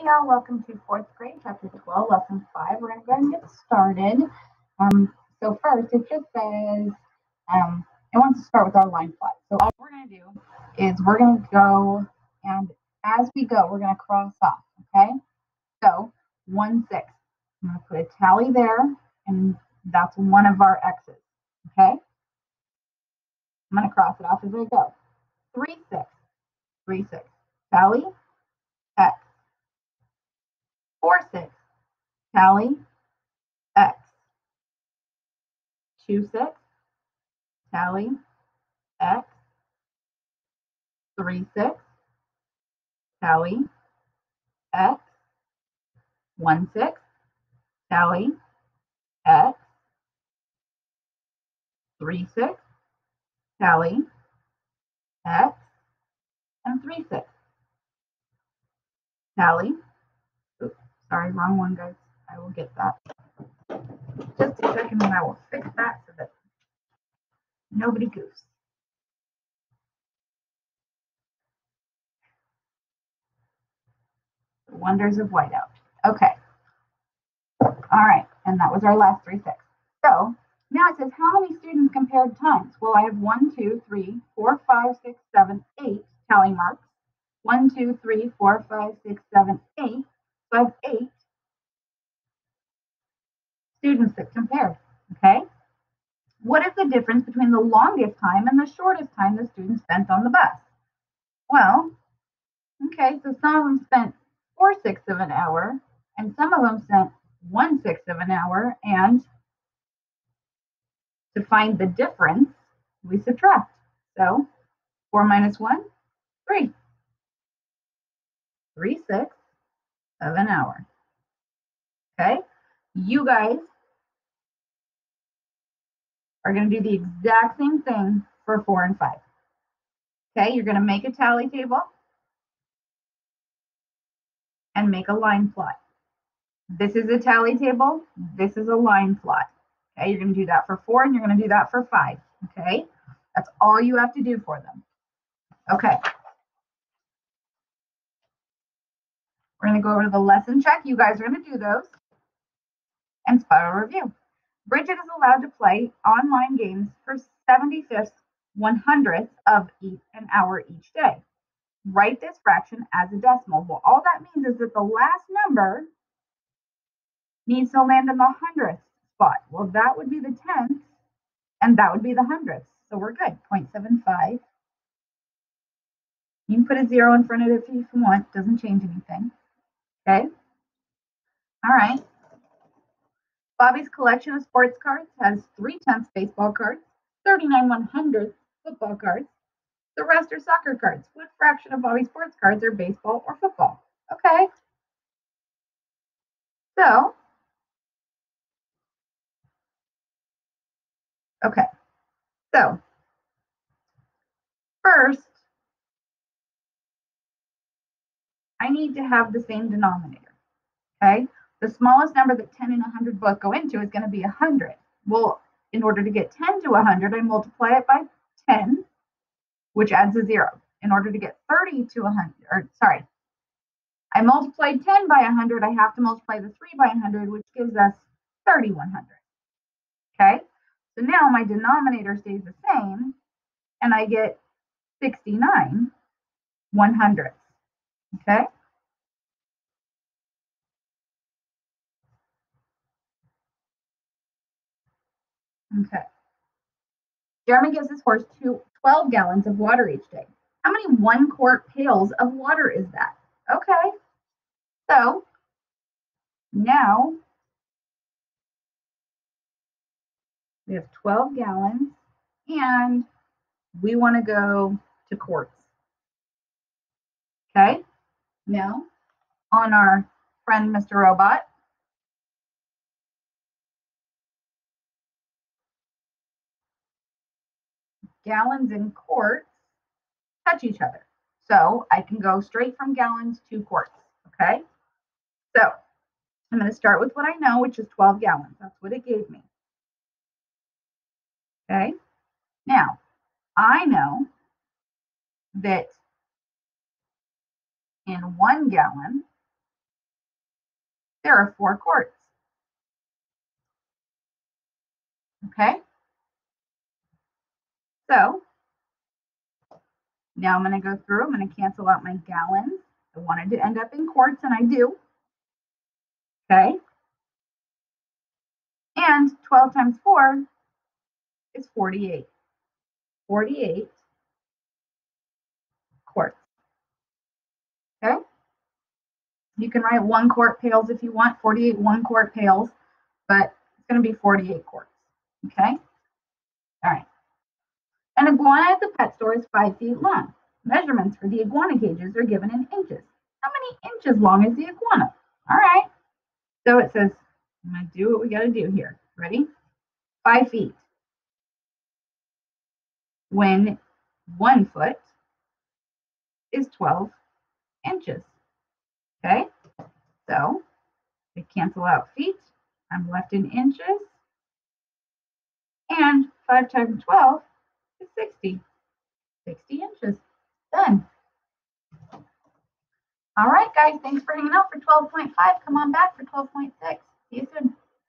Hey y'all, welcome to fourth grade, chapter 12, lesson 5. We're going to go and get started. Um, so first, it just says, um, it wants to start with our line plot. So all we're going to do is we're going to go, and as we go, we're going to cross off, okay? So 1, 6. I'm going to put a tally there, and that's one of our X's, okay? I'm going to cross it off as I go. 3, 6. 3, 6. Tally. 4, 6. Tally, X. 2, 6. Tally, X. 3, 6. Tally, X. 1, 6. Tally, X. 3, 6. Tally, X. And 3, 6. Tally, Sorry, wrong one, guys. I will get that. Just a second and I will fix that so that nobody goofs. The wonders of whiteout. Okay. All right, and that was our last three six. So now it says how many students compared times? Well, I have one, two, three, four, five, six, seven, eight tally marks. One, two, three, four, five, six, seven, eight. Have eight students that compared, okay? What is the difference between the longest time and the shortest time the students spent on the bus? Well, okay, so some of them spent four sixths of an hour, and some of them spent one sixth of an hour, and to find the difference, we subtract. So four minus one, three. Three sixths of an hour. Okay, you guys are going to do the exact same thing for four and five. Okay, you're going to make a tally table and make a line plot. This is a tally table. This is a line plot. Okay, you're going to do that for four and you're going to do that for five. Okay, that's all you have to do for them. Okay. We're going to go over to the lesson check. You guys are going to do those and spiral review. Bridget is allowed to play online games for 75th, 100th of each, an hour each day. Write this fraction as a decimal. Well, all that means is that the last number needs to land in the hundredth spot. Well, that would be the tenth, and that would be the hundredth. So we're good. 0.75. You can put a zero in front of it if you want. Doesn't change anything. Okay. All right. Bobby's collection of sports cards has 3 tenths baseball cards, 39 one hundredths football cards. The rest are soccer cards. What fraction of Bobby's sports cards are baseball or football? Okay. So, okay. So, first, I need to have the same denominator. Okay. The smallest number that 10 and 100 both go into is going to be 100. Well, in order to get 10 to 100, I multiply it by 10, which adds a zero. In order to get 30 to 100, or sorry, I multiplied 10 by 100. I have to multiply the 3 by 100, which gives us 3100. Okay, so now my denominator stays the same, and I get 69 one hundredths. Okay. Okay. Jeremy gives his horse two, 12 gallons of water each day. How many one quart pails of water is that? Okay. So now we have 12 gallons and we want to go to quarts. Okay. Now on our friend, Mr. Robot, gallons and quarts touch each other. So I can go straight from gallons to quarts, okay? So I'm going to start with what I know, which is 12 gallons. That's what it gave me. Okay? Now, I know that in one gallon, there are four quarts. Okay? So now I'm going to go through, I'm going to cancel out my gallons. I wanted to end up in quarts, and I do. Okay? And 12 times 4 is 48. 48 quarts. Okay? You can write one quart pails if you want, 48 one quart pails, but it's going to be 48 quarts. Okay? All right. An iguana at the pet store is five feet long. Measurements for the iguana cages are given in inches. How many inches long is the iguana? All right. So it says, I'm going to do what we got to do here. Ready? Five feet. When one foot is 12 inches. Okay? So I cancel out feet. I'm left in inches. And 5 times 12 is 60. 60 inches. Done. All right, guys. Thanks for hanging out for 12.5. Come on back for 12.6. See you soon.